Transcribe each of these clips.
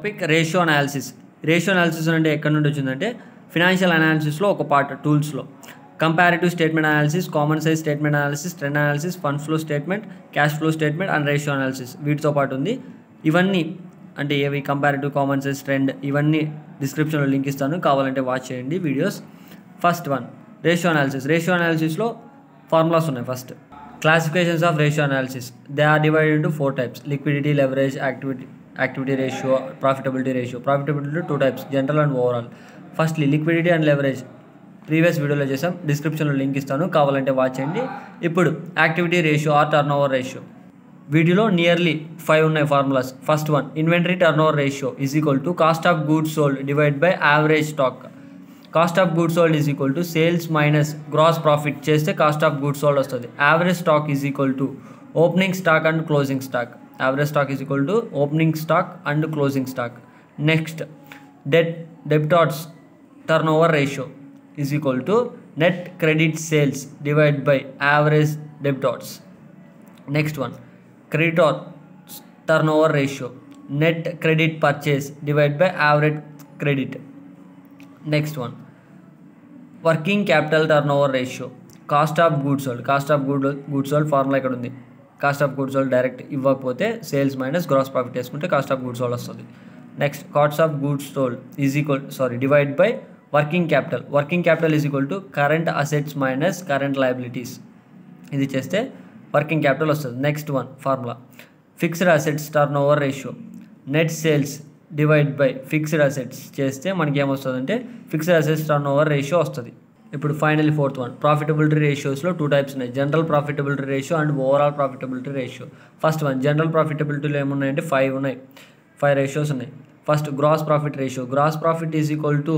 Topic ratio analysis ratio analysis అంటే ఎక్కడి నుండి వచ్చిందంటే ఫినాన్షియల్ అనాలిసిస్లో ఒక part టూల్స్లో comparative statement analysis common size statement analysis trend analysis fund flow statement cash flow statement and ratio analysis వీటితో పాటు ఉంది ఇవన్నీ అంటే ఏవి కంపారిటివ్ కామన్ సైజ్ ట్రెండ్ ఇవన్నీ డిస్క్రిప్షన్లో లింక్ ఇస్తాను కావాలంటే వాచ్ చేయండి videos first one ratio analysis ratio అనాలిసిస్లో formulas ఉన్నాయి first classifications of ratio analysis they are divided into four types liquidity leverage activity activity ratio profitability ratio profitability two types general and overall firstly liquidity and leverage previous వీడియోలో చేసాం డిస్క్రిప్షన్లో link ఇస్తాను కావాలంటే watch చేయండి ఇప్పుడు activity ratio or turnover ratio వీటిలో nearly five ఉన్నాయి formulas first one inventory turnover ratio is equal to cost of goods sold divide by average stock cost of goods sold is equal to sales minus gross profit చేస్తే cost of goods sold వస్తుంది average stock is equal to opening stock and closing stock Average stock is equal to opening stock and closing stock. Next, debtors turnover ratio is equal to net credit sales divided by average debtors. Next one, creditors turnover ratio, net credit purchase divided by average credit. Next one, working capital turnover ratio, cost of goods sold formula ikkada undi cost of goods వాళ్ళు direct ఇవ్వకపోతే sales minus gross profit వేసుకుంటే cost of goods వాళ్ళు వస్తుంది next cost of goods sold is equal sorry divide by working capital working capital is equal to current assets minus current liabilities ఇది చేస్తే working capital వస్తుంది next one formula fixed assets turnover ratio net sales divide by fixed assets చేస్తే మనకి ఏమొస్తుందంటే fixed assets turnover ratio వస్తుంది ఇప్పుడు finally fourth one profitability రేషియోస్లో two types ఉన్నాయి general profitability ratio and overall profitability ratio first one general ప్రాఫిటబిలిటీలో ఏమున్నాయంటే five ఉన్నాయి five ratios ఉన్నాయి first gross profit ratio gross profit is equal to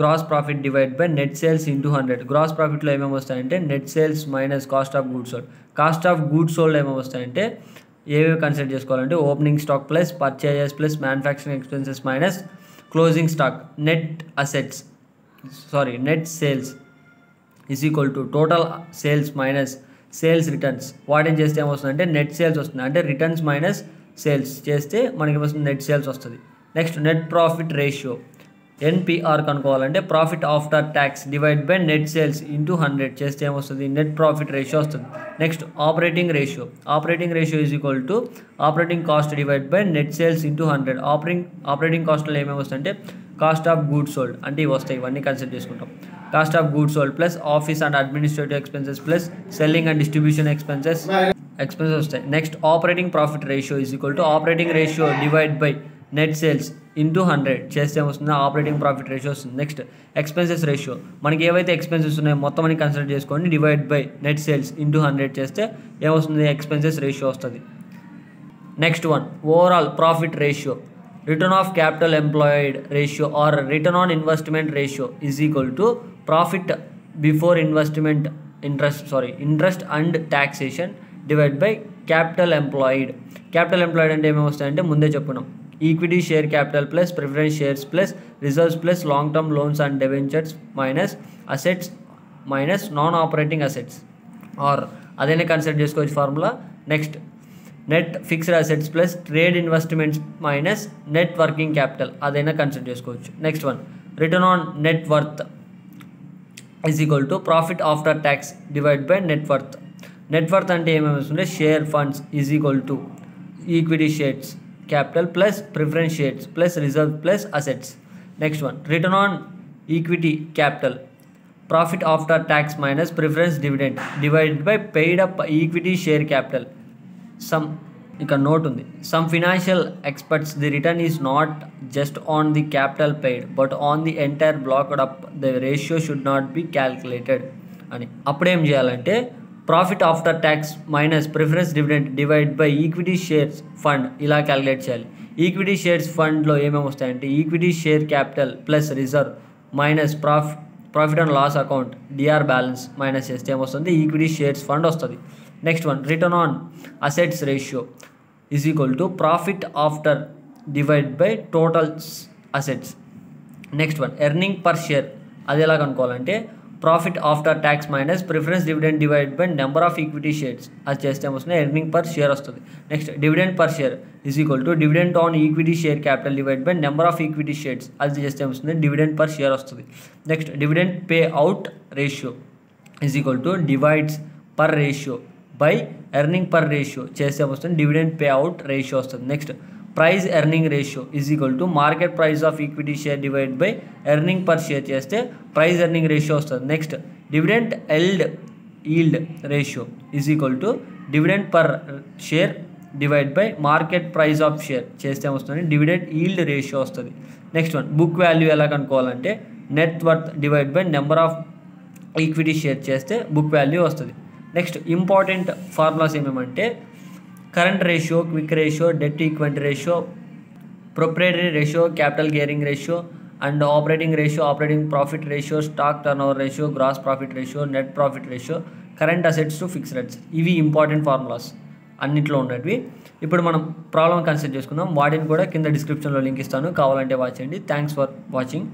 gross profit divide by net sales into hundred gross ప్రాఫిట్లో ఏమేమి వస్తాయంటే net sales minus cost of goods sold cost of goods sold ఏమేమి వస్తాయంటే ఏవేవి consider చేసుకోవాలంటే opening stock plus purchases plus manufacturing expenses minus closing stock net assets sorry net sales is equal to total sales minus sales returns వాటిని చేస్తే ఏమొస్తుందంటే net sales వస్తుంది అంటే returns minus sales చేస్తే మనకి ఏమొస్తుంది నెట్ సేల్స్ వస్తుంది next net profit ratio NPR కనుక్కోవాలంటే profit after tax divide by net sales into hundred చేస్తే ఏమొస్తుంది నెట్ ప్రాఫిట్ రేషియో వస్తుంది next operating ratio operating ratio is equal to operating cost divide by net sales into hundred operating operating కాస్ట్లో ఏమేమి వస్తుందంటే cost of goods sold అంటే ఇవి వస్తాయి ఇవన్నీ కన్సిడర్ చేసుకుంటాం cost of goods sold plus office and administrative expenses plus selling and distribution expenses expenses వస్తాయి next operating profit ratio is equal to operating ratio divide by net sales into hundred చేస్తే వస్తుంది operating profit ratio వస్తుంది next expenses ratio మనకి ఏవైతే expenses ఉన్నాయో మొత్తం అని consider చేసుకోండి divide by net sales into hundred చేస్తే ఏమొస్తుంది ఎక్స్పెన్సెస్ రేషియో వస్తుంది next one overall profit ratio return of capital employed ratio or return on investment ratio is equal to profit before investment interest sorry interest and taxation divide by capital employed capital employed అంటే ఏమేమి వస్తాయంటే ముందే చెప్పున్నాం equity share capital plus preference shares plus reserves plus long term loans and debentures minus assets minus non operating assets or అదైనా consider చేసుకోవచ్చు formula next net fixed assets plus trade investments minus net working capital అదైనా consider చేసుకోవచ్చు next one return on net worth is equal to profit after tax divide by net worth net worth అంటే ఏమేమి వస్తుంటే share funds is equal to equity shares capital plus preference shares plus reserve plus assets next one return on equity capital profit after tax minus preference dividend divided by paid up equity share capital some ఇక్కడ note ఉంది some financial experts the return is not just on the capital paid but on the entire blocked up the ratio should not be calculated అని అప్పుడేం చేయాలంటే profit after tax minus preference dividend divide by equity shares fund ఇలా calculate చేయాలి equity shares ఫండ్లో ఏమేమి వస్తాయంటే equity share capital plus reserve minus profit profit and loss account DR balance minus చేస్తే ఏమొస్తుంది ఈక్విటీ షేర్స్ ఫండ్ వస్తుంది next one return on assets ratio is equal to profit after divide by totals assets next one earning per share అది ఎలా కనుక్కోవాలంటే profit after tax minus preference dividend divide by number of equity shares అది చేస్తే వస్తుంది earning per share వస్తుంది next dividend per share is equal to dividend on equity share capital divide by number of equity shares అది చేస్తే వస్తుంది dividend per share వస్తుంది next dividend payout ratio is equal to divides per ratio by earning per ratio చేస్తే వస్తుంది dividend pay out ratio వస్తుంది next price earning ratio is equal to market price of equity share divide by earning per share చేస్తే price earning ratio వస్తుంది next dividend yield yield ratio is equal to dividend per share divide by market price of share చేస్తే వస్తుంది dividend yield ratio వస్తుంది next one book value ఎలా కనుక్కోవాలంటే net worth divide by number of equity share చేస్తే book value వస్తుంది next important formulas ఏమేమంటే current ratio quick ratio debt equity ratio proprietary ratio capital gearing ratio and operating ratio operating profit ratio stock turnover ratio gross profit ratio net profit ratio current assets to fixed assets ఇవి important formulas అన్నిట్లో ఉన్నవి ఇప్పుడు మనం problem consider చేసుకుందాం వాటిని కూడా కింద డిస్క్రిప్షన్లో లింక్ ఇస్తాను కావాలంటే వాచ్ చేయండి థ్యాంక్స్ ఫర్ వాచింగ్